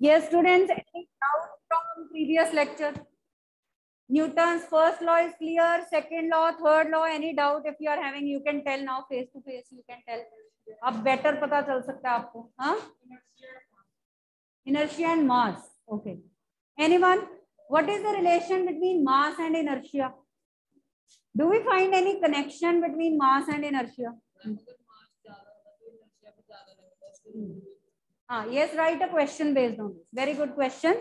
Yes, students, any doubt from previous lecture? Newton's first law is clear, second law, third law, any doubt if you are having, you can tell now face to face, you can tell. अब better पता चल सकता है आपको हाँ inertia and mass okay anyone what is the relation between mass and inertia do we find any connection between mass and inertia ah yes write a question based on this. Very good question.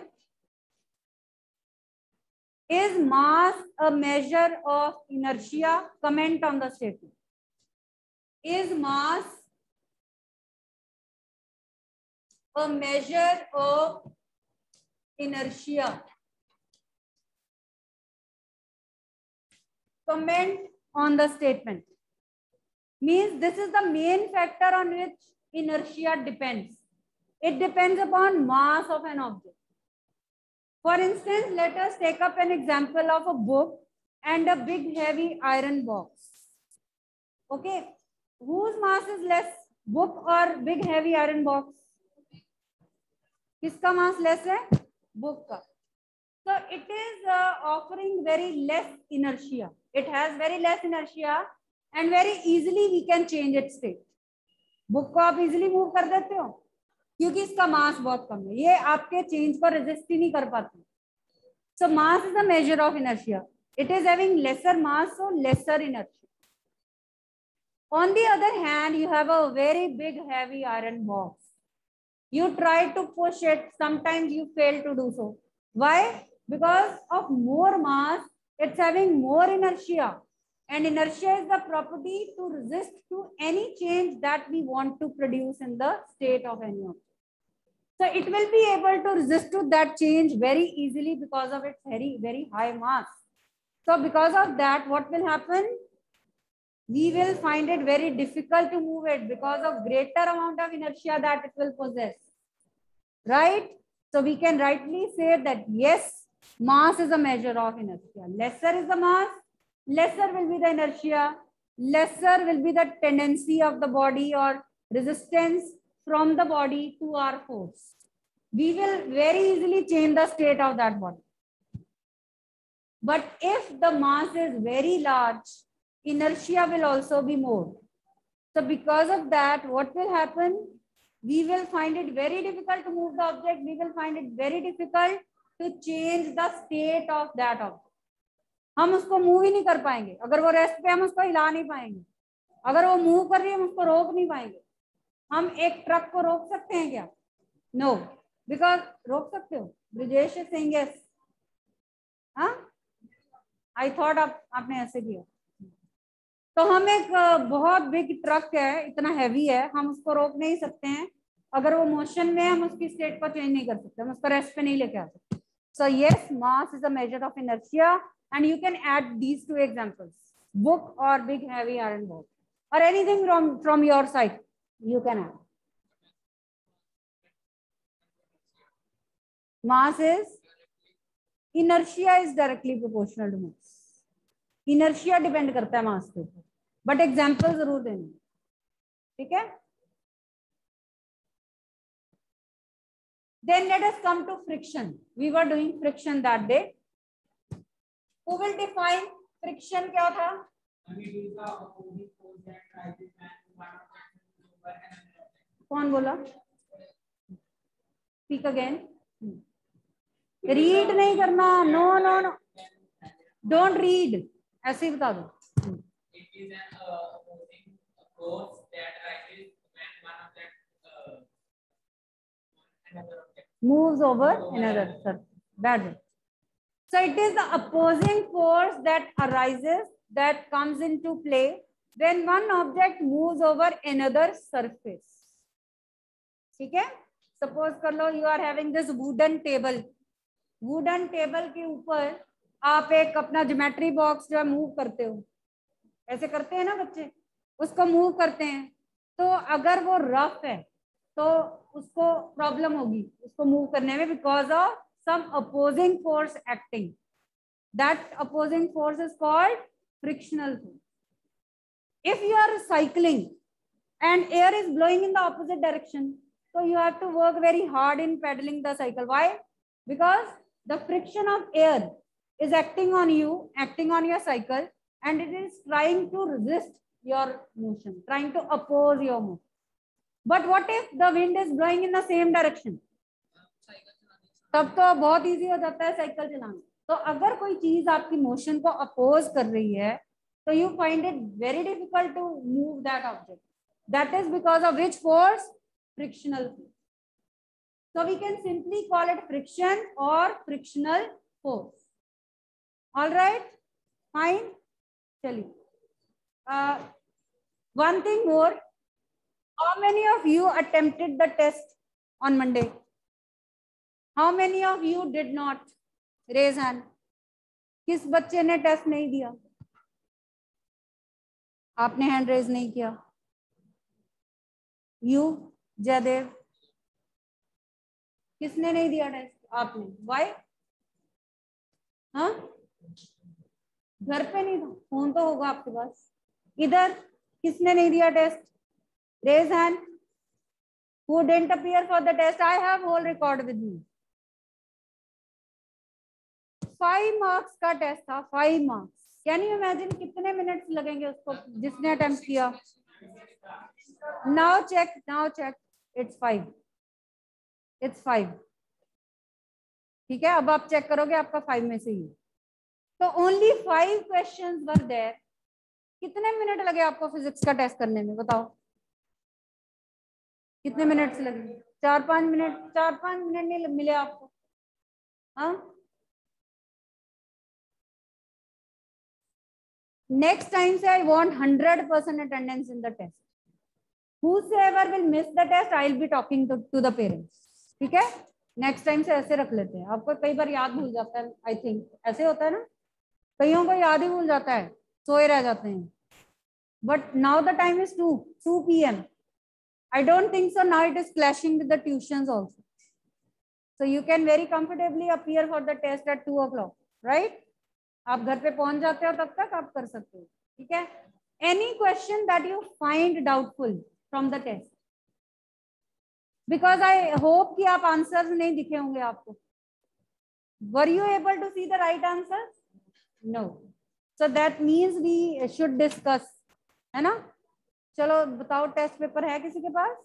Is mass a measure of inertia? Comment on the statement. Is mass a measure of inertia? Comment on the statement. Means this is the main factor on which inertia depends it depends upon mass of an object for instance, let us take up an example of a book and a big heavy iron box. Okay, whose mass is less, book or big heavy iron box? किसका mass less है? Book का. So it is uh, offering very less inertia. It has very less inertia and very easily we can change its state. Book को आप easily move कर देते हो क्योंकि इसका मास बहुत कम है। ये आपके चेंज पर रेजिस्ट ही नहीं कर पाती। So mass is a measure of inertia it is having lesser mass so lesser inertia on the other hand you have a very big heavy iron box you try to push it sometimes you fail to do so why because of more mass it's having more inertia and inertia is the property to resist to any change that we want to produce in the state of any of So it will be able to resist to that change very easily because of its very, very high mass. So because of that, what will happen? We will find it very difficult to move it because of greater amount of inertia that it will possess. Right? So we can rightly say that yes, mass is a measure of inertia. Lesser is the mass, lesser will be the inertia, lesser will be the tendency of the body or resistance from the body to our force. We will very easily change the state of that body. But if the mass is very large, inertia will also be more. So because of that, what will happen? We will find it very difficult to move the object. We will find it very difficult to change the state of that object. हम उसको move ही नहीं कर पाएँगे अगर वो rest पे हम उसको हिला नहीं पाएँगे अगर वो मूव कर रही है हम उसको रोक नहीं पाएँगे हम एक ट्रक को रोक सकते हैं क्या? No no. बिकॉज़ रोक सकते हो? Brijesh Singh yes I thought आप, आपने ऐसे किया। तो हम एक बहुत बिग ट्रक है, इतना हैवी है, हम उसको रोक नहीं सकते हैं। अगर वो मोशन में हम उसकी स्टेट को चेंज नहीं कर सकते, हम उसको रेस्ट पे नहीं लेके आ सकते। So yes mass is a measure of inertia and you can add these two examples, book or big heavy iron box or anything from from your side you can add mass is inertia is directly proportional to mass inertia depend करता है mass के ऊपर but example ज़रूर देना ठीक है then let us come to friction we were doing friction that day who will define friction क्या था कौन बोला स्पीक अगेन रीड नहीं करना no no no don't read ऐसे ही बता दो moves over another sir bad So it is the opposing force that arises that comes into play when one object moves over another surface. ठीक है? Suppose कर लो you are having this wooden table wooden table के ऊपर आप एक अपना geometry box जो है मूव करते हो। ऐसे करते हैं ना बच्चे? उसको मूव करते हैं। तो अगर वो रफ है तो उसको प्रॉब्लम होगी उसको मूव करने में because of some opposing force acting that opposing force is called frictional if you are cycling and air is blowing in the opposite direction so you have to work very hard in pedaling the cycle why because the friction of air is acting on you acting on your cycle and it is trying to resist your motion trying to oppose your motion but what if the wind is blowing in the same direction तब तो बहुत easy हो जाता है cycle चलाना तो अगर कोई चीज आपकी मोशन को अपोज कर रही है तो you find it very difficult to move that object that is because of which force frictional so we can simply call it friction or frictional force all right fine chaliye uh, one thing more how many of you attempted the test on monday how many of you did not raise hand किस बच्चे ने test नहीं दिया आपने hand raise नहीं किया you Jaydev. किसने नहीं दिया टेस्ट आपने। वाई हाँ? घर पे नहीं था। फ़ोन तो होगा आपके पास। इधर किसने नहीं दिया test raise hand appear for the test? I have whole record with me. Five marks का टेस्ट था five marks can you imagine कितने मिनट्स लगेंगे उसको जिसने अटेम्प्ट किया? Now check now check it's five it's five ठीक है? अब आप चेक करोगे आपका फाइव में से ही। तो only five question were there कितने मिनट लगे आपको फिजिक्स का टेस्ट करने में? बताओ। कितने मिनट्स लगे? चार पाँच मिनट चार पाँच मिनट नहीं मिले आपको। हाँ? Next time say i want 100% attendance in the test. Whosoever will miss the test i'll be talking to, to the parents. ठीक है? नेक्स्ट टाइम से ऐसे रख लेते हैं। आपको कई बार याद भूल जाता है आई थिंक ऐसे होता है ना? कईयों को याद ही भूल जाता है। सोए रह जाते हैं। But now the time is two two P M I don't think so now it is clashing with the tuition also so you can very comfortably appear for the test at 2 o'clock right? आप घर पे पहुँच जाते हो तब तक आप कर सकते हो। ठीक है? Any question that you find doubtful from the test because I hope कि आप आंसर्स नहीं दिखे होंगे आपको। Were you able to see the right answer no so that means we should discuss है ना? चलो, बताओ टेस्ट पेपर है किसी के पास?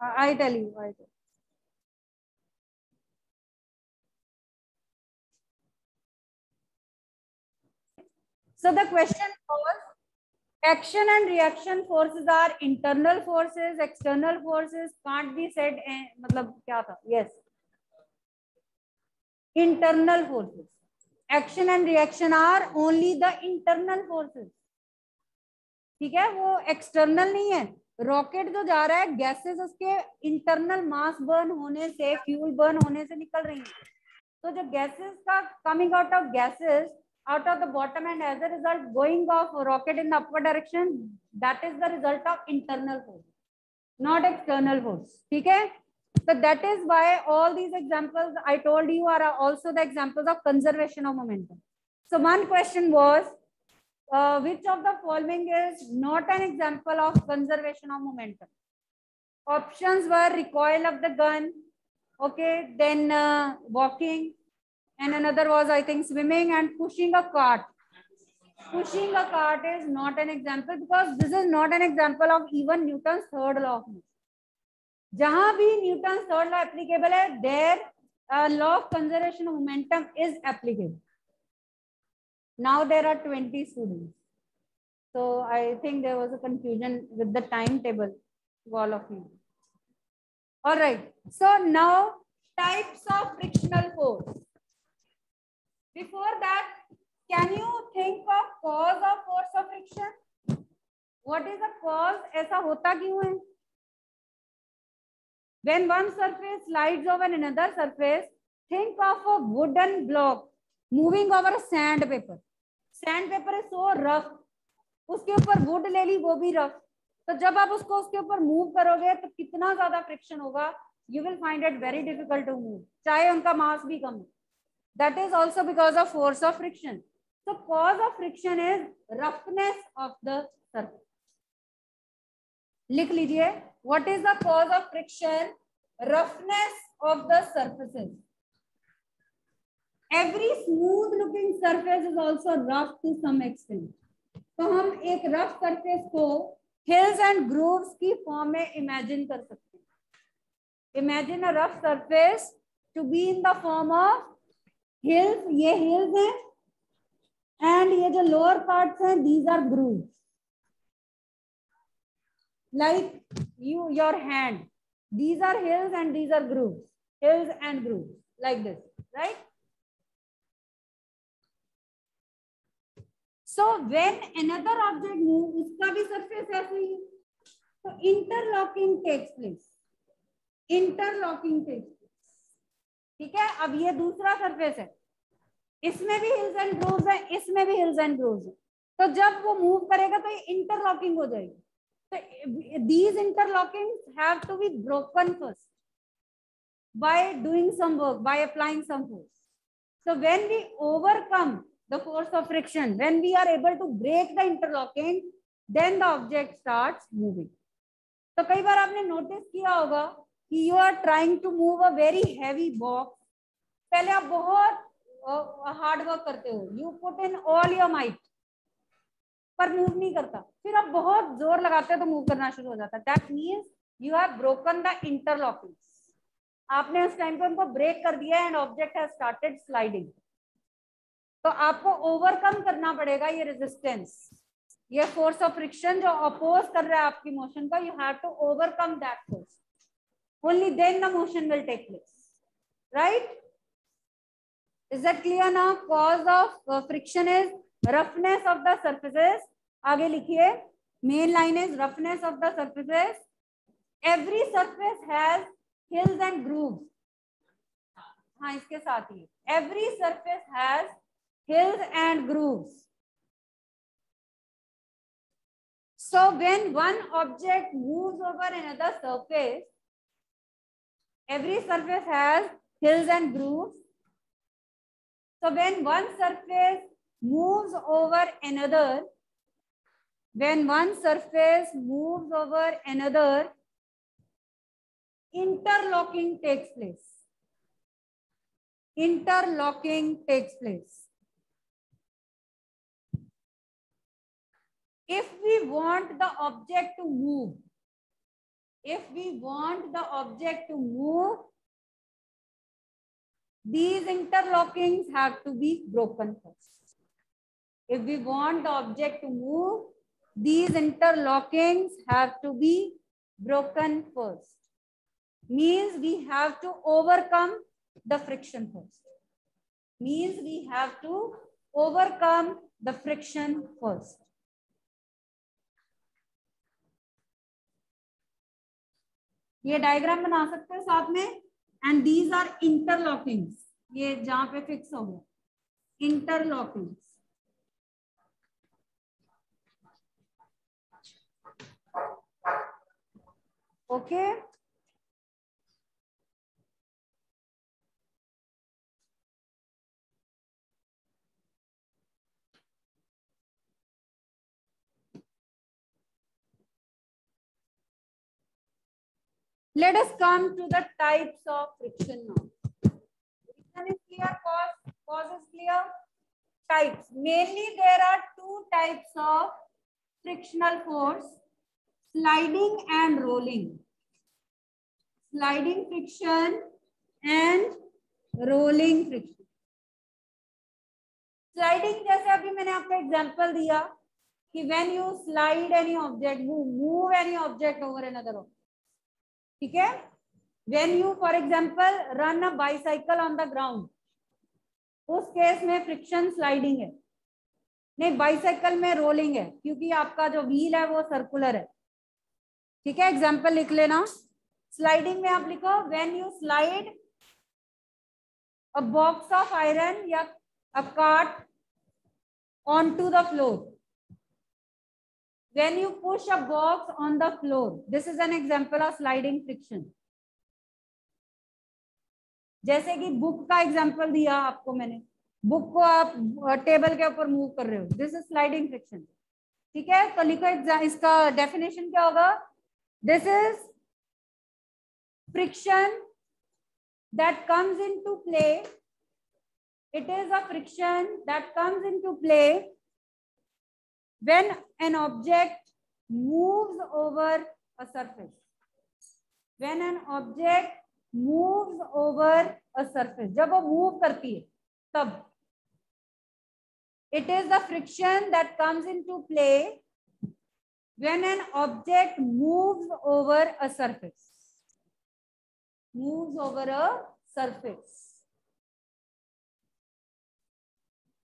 I tell you I tell So the question was action and reaction forces are internal forces, external forces can't be said. मतलब क्या था? Yes. Internal forces. Action and reaction are only the internal forces. ठीक है वो external नहीं है rocket जो जा रहा है गैसेस उसके इंटरनल मास बर्न होने से फ्यूल बर्न होने से निकल रही है तो जो गैसेस का coming out of gases out of the bottom and as a result going of rocket in the upward direction that is the result of internal force not external force. Okay? So that is why all these examples i told you are also the examples of conservation of momentum. So one question was uh, which of the following is not an example of conservation of momentum? Options were recoil of the gun okay then uh, walking and another was I think swimming and pushing a cart. Pushing a cart is not an example because this is not an example of even Newton's third law of motion. जहां भी Newton third law applicable है there law of conservation of momentum is applicable now there are 20 students so i think there was a confusion with the timetable to all of you all right so now types of frictional force Before that, can you think of cause of force of friction? What is the cause? ऐसा होता क्यों है? When one surface slides over another surface, think of a wooden block moving over a sandpaper. Sandpaper is so rough. उसके ऊपर would ले ली वो भी rough तो जब आप उसको उसके ऊपर मूव करोगे तो कितना ज़्यादा फ्रिक्शन होगा you will find it very difficult to move चाहे उनका मास भी कम हो That is also because of force of friction. So cause of friction is roughness of the surface. लिख लीजिए what is the cause of friction roughness of the surfaces every smooth looking surface is also rough to some extent तो हम एक rough surface को hills and grooves की form में imagine कर सकते हैं imagine a rough surface to be in the form of hills ये हिल्स हैं एंड ये जो लोअर पार्ट्स हैं these are grooves like you your hand these are hills and these are grooves hills and grooves like this right so when another object moves uska bhi surface aise hi so interlocking takes place interlocking takes ठीक है? अब ये दूसरा surface है। इसमें भी hills and groove है, इसमें भी हिल्स एंड ग्रोव है। तो जब वो मूव करेगा तो ये इंटरलॉकिंग हो जाएगी। तो these interlocking have to be broken first by doing some work by applying some force so when we overcome the force of friction when we are able to break the interlocking then the object start moving तो कई बार आपने notice किया होगा कि you are trying to move a very heavy box पहले आप बहुत हार्ड वर्क करते हो। You put in all your might पर मूव नहीं करता। फिर आप बहुत ज़ोर लगाते हो तो मूव करना शुरू हो जाता है। That means you have broken the interlocking आपने उस टाइम पे उनको ब्रेक कर दिया and object has started sliding तो आपको ओवरकम करना पड़ेगा ये रेजिस्टेंस ये फोर्स ऑफ़ फ्रिक्शन जो अपोज कर रहा है आपकी मोशन को you have to overcome that force only then the motion will take place right is that clear ना cause of friction is roughness of the surfaces आगे लिखिए main line is roughness of the surfaces every surface has hills and grooves हाँ इसके साथ ही every surface has hills and grooves so when one object moves over another surface every surface has hills and grooves so when one surface moves over another, when one surface moves over another, interlocking takes place. Interlocking takes place. If we want the object to move, if we want the object to move, these interlockings have to be broken first. If we want the object to move, these interlockings have to be broken first. Means we have to overcome the friction first. Means we have to overcome the friction first. ये diagram बना सकते हैं साथ में। And these are interlockings ये जहाँ पे fix हो गया। Interlockings Okay. Let us come to the types of friction now. Friction is clear, cause, cause is clear. Types. Mainly there are two types of frictional force sliding and rolling sliding friction and rolling friction sliding जैसे अभी मैंने आपको example दिया कि when you slide any object move move any object over another object ठीक है? When you for example run a bicycle on the ground उस case में फ्रिक्शन स्लाइडिंग है। नहीं बाइसाइकिल में रोलिंग है, क्योंकि आपका जो व्हील है वो सर्कुलर है। ठीक है? एग्ज़ाम्पल लिख लेना। स्लाइडिंग में आप लिखो when you slide a box of iron या a cart on to the floor when you push a box on the floor, this is an example of sliding friction. जैसे कि बुक का example दिया आपको मैंने। बुक को आप table के ऊपर मूव कर रहे हो। दिस इज़ स्लाइडिंग फ्रिक्शन ठीक है? तो लिखो इसका डेफिनेशन क्या होगा? This is friction that comes into play it is a friction that comes into play when an object moves over a surface when an object moves over a surface जब वो move करती है तब It is the friction that comes into play when an object moves over a surface. Moves over a surface.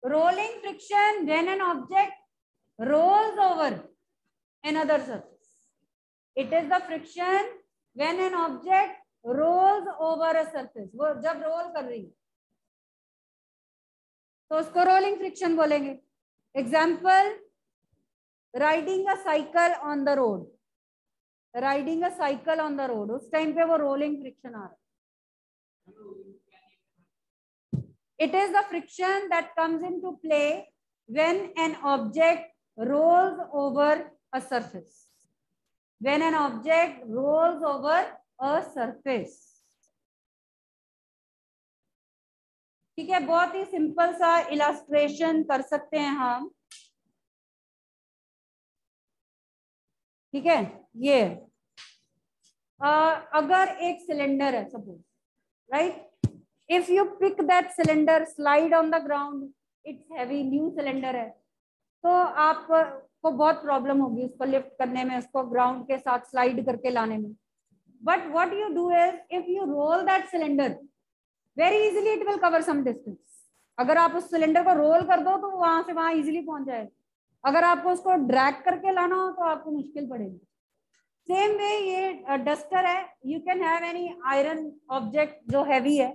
Rolling friction when an object rolls over another surface. It is the friction when an object rolls over a surface. वो जब roll कर रही है तो उसको rolling friction बोलेंगे example riding a cycle on the road riding a cycle on the road उस time पे वो रोलिंग फ्रिक्शन आ रहा it is the friction that comes into play when an object rolls over a surface. When an object rolls over a surface. ठीक है बहुत ही simple सा illustration कर सकते हैं हम। ठीक है ये। आ, अगर एक सिलेंडर है suppose right if you pick that cylinder slide on the ground it's heavy new cylinder है। तो आप को बहुत प्रॉब्लम होगी उसको लिफ्ट करने में, उसको ग्राउंड के साथ स्लाइड करके लाने में। But what you do is if you roll that cylinder very easily it will cover some distance अगर आप उस सिलेंडर को रोल कर दो तो वहाँ से वहाँ इजिली पहुँच जाएगा। अगर आपको उसको ड्रैग करके लाना हो तो आपको मुश्किल पड़ेगी। सेम वे ये डस्टर है you can have any iron object जो हैवी है।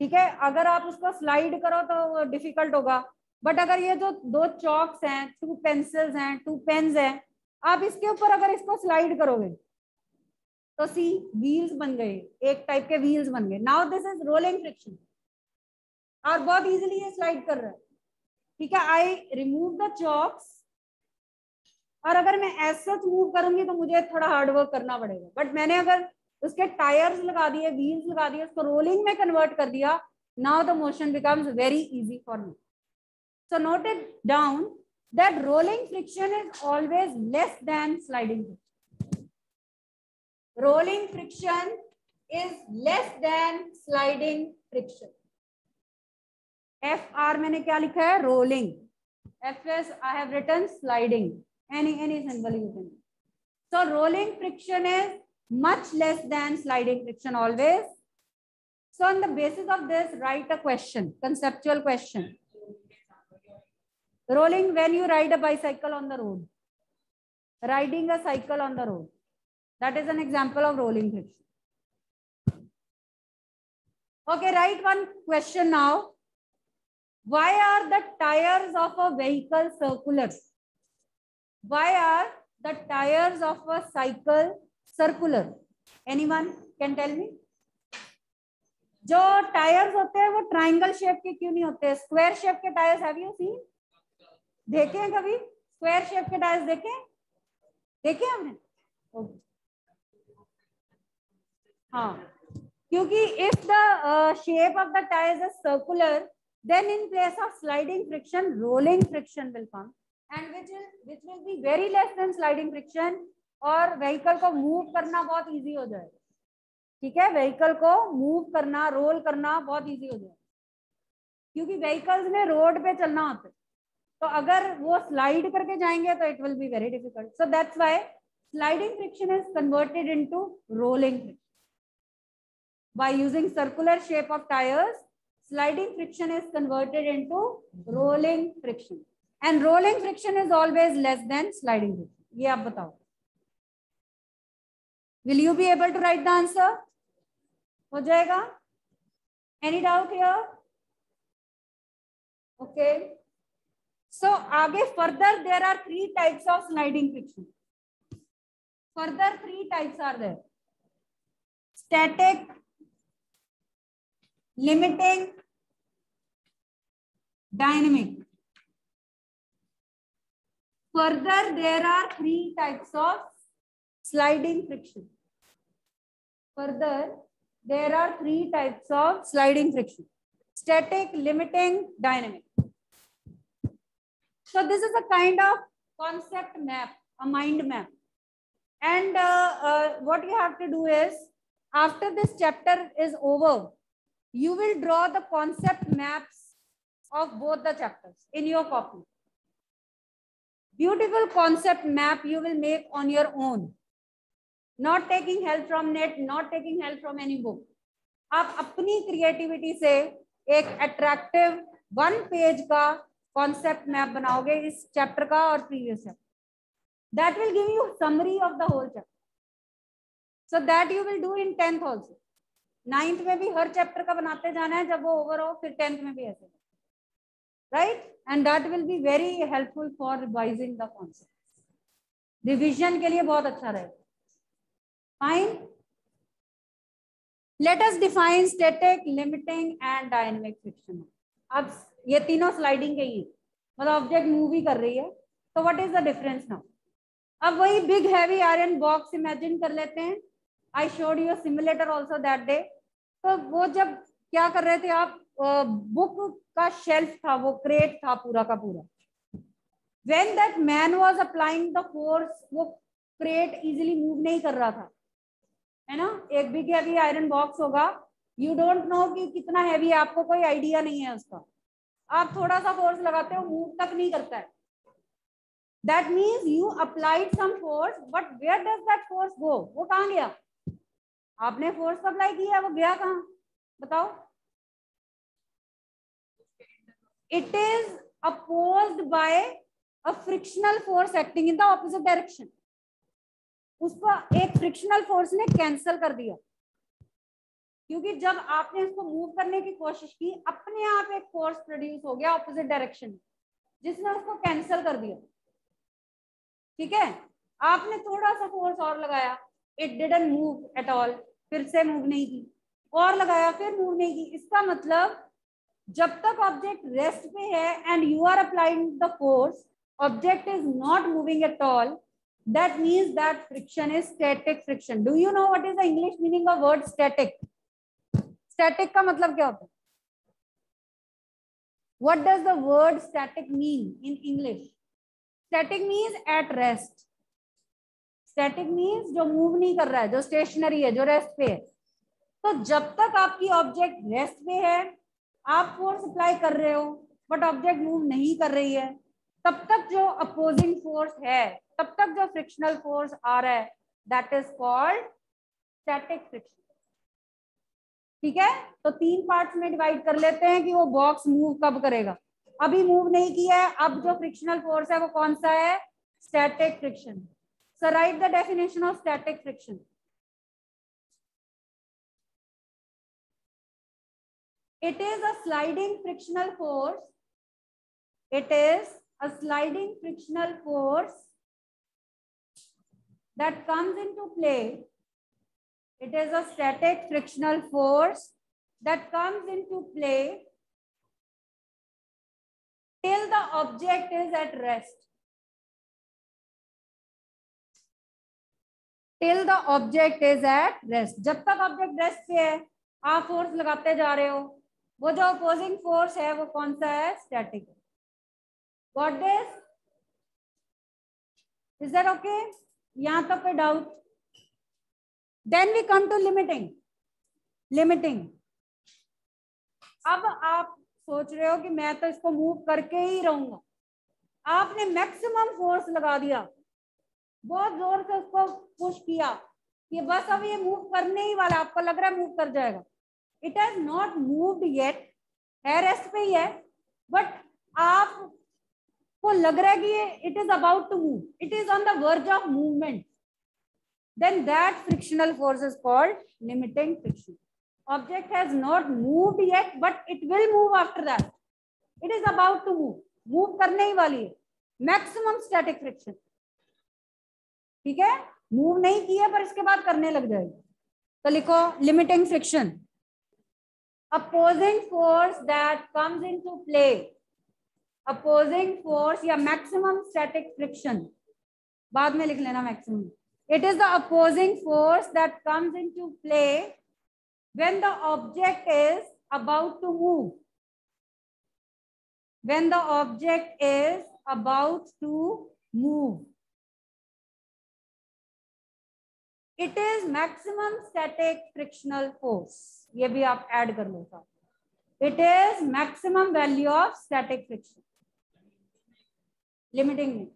ठीक है? अगर आप उसको स्लाइड करो तो डिफ़िकल्ट होगा। बट अगर ये जो दो चॉक्स हैं टू पेंसिल्स हैं टू पेन्स हैं, आप इसके ऊपर अगर इसको स्लाइड करोगे तो सी व्हील्स बन गए, एक टाइप के व्हील्स बन गए। Now this is rolling friction और बहुत इजीली ये स्लाइड कर रहा है। ठीक है आई रिमूव द चॉक्स और अगर मैं ऐसा मूव करूँगी तो मुझे थोड़ा हार्ड वर्क करना पड़ेगा। बट मैंने अगर उसके टायर्स लगा दिए व्हील्स लगा दिए, उसको रोलिंग में कन्वर्ट कर दिया now the motion becomes very easy for me So note it down that rolling friction is always less than sliding friction rolling friction is less than sliding friction. FR मैंने क्या लिखा है rolling. FS I have written sliding. Any any symbol you can. So rolling friction is much less than sliding friction always. So on the basis of this, write a question, conceptual question. Rolling when you ride a bicycle on the road. Riding a cycle on the road. That is an example of rolling friction. Okay, write one question now. Why are the tires of a vehicle circular? Why are the tires of a cycle circular? Anyone can tell me? जो tyres होते हैं वो triangle shape के क्यों नहीं होते square shape के tyres have you seen देखे हैं कभी? स्क्वायर शेप के टायर्स देखे देखे हमने? हाँ। क्योंकि if the shape of the tyres is circular then in place of sliding friction, rolling friction will come. And which will which will be very less than sliding friction और vehicle को move करना बहुत easy हो जाएगा। ठीक है? Vehicle को move करना रोल करना बहुत इजी हो जाएगा। क्योंकि व्हीकल्स में रोड पे चलना होता है। तो अगर वो स्लाइड करके जाएँगे तो it will be very difficult so that's why sliding friction is converted into rolling by using circular shape of tyres sliding friction is converted in rolling friction and rolling friction is always less than sliding friction ये आप बताओ। Will you be able to write the answer हो जाएगा? Any doubt your okay. So further there are three types of sliding friction. Further three types are there. Static, limiting dynamic Further, there are three types of sliding friction. Further, there are three types of sliding friction. Static, limiting, dynamic. So this is a kind of concept map, a mind map. And uh, uh, what you have to do is, after this chapter is over, you will draw the concept maps of both the chapters in your copy. Beautiful concept map you will make on your own. Not taking help from net, not taking help from any book. आप अपनी creativity से एक attractive one page का concept map बनाओगे इस chapter का और previous chapter that will give you summary of the whole chapter so that you will do in tenth also ninth में भी हर चैप्टर का बनाते जाना है, जब वो ओवर हो, फिर टेंथ में भी ऐसे। Right and that will be very helpful for revising the concept revision के लिए बहुत अच्छा रहेगा। Fine us define static limiting and dynamic friction अब ये तीनों स्लाइडिंग ही। मतलब ऑब्जेक्ट मूव ही कर रही है। तो what is the difference now अब वही big heavy iron box imagine कर लेते हैं। I showed you simulator also that day तो वो जब क्या कर रहे थे आप? बुक का शेल्फ था, वो क्रेट था पूरा का पूरा। When that man was applying the force वो क्रेट इजिली मूव नहीं कर रहा था। है ना? एक बिग हैवी आयरन बॉक्स होगा। यू डोंट नो कि कितना हैवी है, आपको कोई आइडिया नहीं है उसका। आप थोड़ा सा फोर्स लगाते हो मूव तक नहीं करता है। That means you applied some force but where does that force go वो कहाँ गया? आपने फोर्स अप्लाई किया, वो गया कहाँ? बताओ। It is opposed by a frictional force acting in the opposite direction. उसको एक फ्रिक्शनल फोर्स ने कैंसिल कर दिया। क्योंकि जब आपने इसको मूव करने की कोशिश की, अपने आप एक फोर्स प्रोड्यूस हो गया ऑपोजिट डायरेक्शन में जिसने उसको कैंसिल कर दिया। ठीक है? आपने थोड़ा सा फोर्स और लगाया। It didn't move at all फिर से मूव नहीं की। और लगाया, फिर मूव नहीं की। इसका मतलब जब तक ऑब्जेक्ट रेस्ट पे है and you are applying the force object is not moving at all that means that friction is static friction do you know what is the English meaning of word static static का मतलब क्या होता है? What does the word static mean in english? Static means at rest. Static means जो move नहीं कर रहा है, जो स्टेशनरी है, जो रेस्ट पे है। तो जब तक आपकी ऑब्जेक्ट रेस्ट पे है, आप फोर्स अप्लाई कर रहे हो बट ऑब्जेक्ट मूव नहीं कर रही है, तब तक जो अपोजिंग फोर्स है, तब तक जो फ्रिक्शनल फोर्स आ रहा है that is called static friction ठीक है? तो तीन पार्ट्स में डिवाइड कर लेते हैं कि वो बॉक्स मूव कब करेगा। अभी मूव नहीं किया है। अब जो फ्रिक्शनल फोर्स है वो कौन सा है? Static friction so write the definition of static friction It is a sliding frictional force. It is a sliding frictional force that comes into play. It is a static frictional force that comes into play till the object is at rest. Till the object is at rest. जब तक object rest पे है आप force लगाते जा रहे हो वो जो अपोजिंग फोर्स है वो कौन सा है static got this is that okay यहाँ तक कोई doubt then we come to limiting limiting अब आप सोच रहे हो कि मैं तो इसको मूव करके ही रहूँगा। आपने मैक्सिमम फोर्स लगा दिया। बहुत ज़ोर से उसको पुश किया कि बस अब ये मूव करने ही वाला, आपको लग रहा है मूव कर जाएगा। It has not moved yet है रेस्ट पे ही है। बट आप को लग रहा है कि ये it is about to move it is on the verge of movement then that frictional force is called limiting friction object has not moved yet but it will move after that it is about to move move करने ही वाली है maximum static friction ठीक है move नहीं किया पर इसके बाद करने लग जाएगी तो लिखो limiting friction opposing force that comes into play opposing force या मैक्सिमम स्टैटिक फ्रिक्शन बाद में लिख लेना maximum It is the opposing force that comes into play when the object is about to move. When the object is about to move. It is maximum static frictional force. ये भी आप add कर लो साथ it is maximum value of static friction limiting नहीं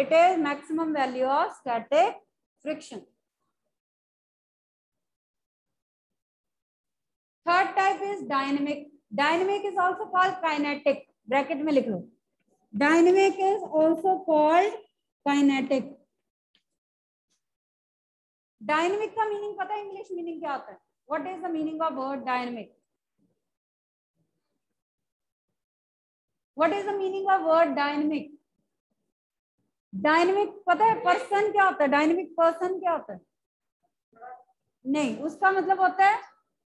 it is maximum value of static friction. Third type is dynamic. Dynamic is also called kinetic. Bracket में लिख लो. Dynamic is also called kinetic. Dynamic का meaning पता है English meaning क्या होता है? What is the meaning of word dynamic? What is the meaning of word dynamic? Dynamic पता है पर्सन क्या होता है? डायनेमिक पर्सन क्या होता है? नहीं, उसका मतलब होता है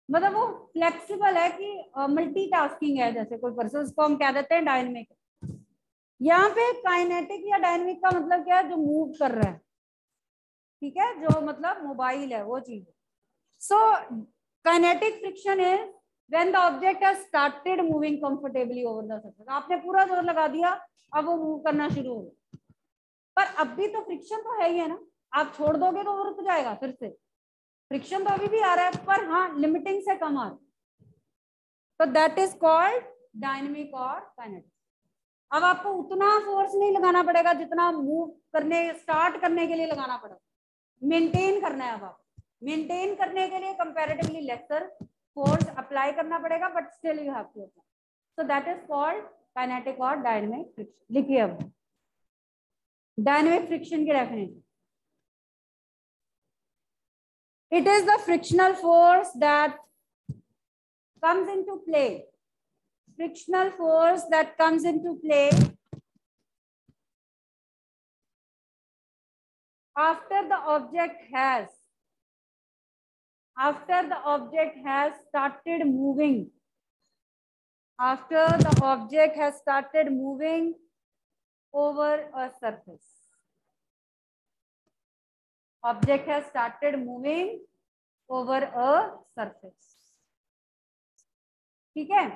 मतलब वो फ्लेक्सिबल है कि मल्टीटास्किंग है, जैसे कोई पर्सन उसको हम क्या देते हैं डायनेमिक यहाँ पे काइनेटिक या डायनेमिक का मतलब क्या है? जो मूव कर रहा है। ठीक है? जो मतलब मोबाइल है, वो चीज़। So kinetic friction is when the object has started moving comfortably over the surface आपने पूरा ज़ोर लगा दिया, अब वो मूव करना शुरू हो गया। पर अब भी तो फ्रिक्शन तो है ही है ना। आप छोड़ दोगे तो वो रुक जाएगा फिर से। फ्रिक्शन तो अभी भी आ रहा है, पर हाँ लिमिटिंग से कम आ रहा तो दैट इज़ कॉल्ड डायनेमिक और काइनेटिक अब आपको उतना फोर्स नहीं लगाना पड़ेगा जितना मूव करने स्टार्ट करने के लिए लगाना पड़ेगा। मेंटेन करना है अब आप। मेंटेन करने के लिए कंपैरेटिवली लेसर फोर्स अप्लाई करना पड़ेगा but still you have to so that is called kinetic और डायनेमिक फ्रिक्शन लिखिए अब। Dynamic friction की definition it is the frictional force that comes into play. Frictional force that comes into play after the object has after the object has started moving. After the object has started moving over a surface object has started moving over a surface ठीक है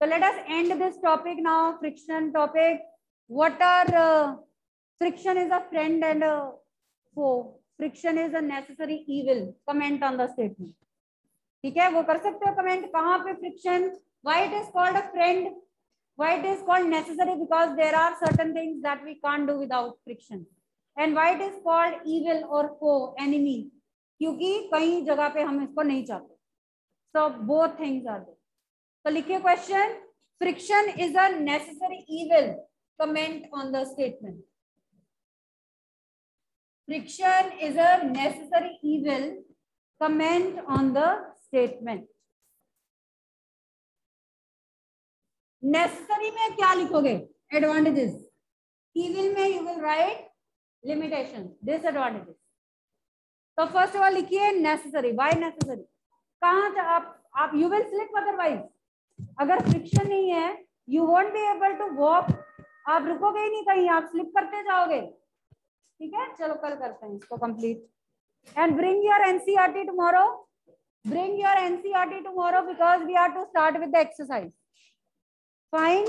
so let us end this topic now friction topic what are uh, friction is a friend and a foe friction is a necessary evil comment on the statement ठीक है वो कर सकते हो comment कहाँ पे friction why it is called a friend why it is called necessary because there are certain things that we can't do without friction and why it is called evil और foe enemy क्योंकि कई जगह पे हम इसको नहीं चाहते so both things are there तो लिखिए question friction is a necessary evil comment on the statement friction is a necessary evil comment on the statement necessary में क्या लिखोगे? एडवांटेजेस evil में you will write limitation disadvantages तो first of all लिखिए necessary why necessary कहा आप आप you will slip otherwise अगर फ्रिक्शन नहीं है you won't be able to walk आप रुकोगे ही नहीं कहीं, आप स्लिप करते जाओगे. ठीक है? चलो कल करते हैं इसको complete and bring your NCERT tomorrow bring your ncrt tomorrow because we are to start with the exercise. Fine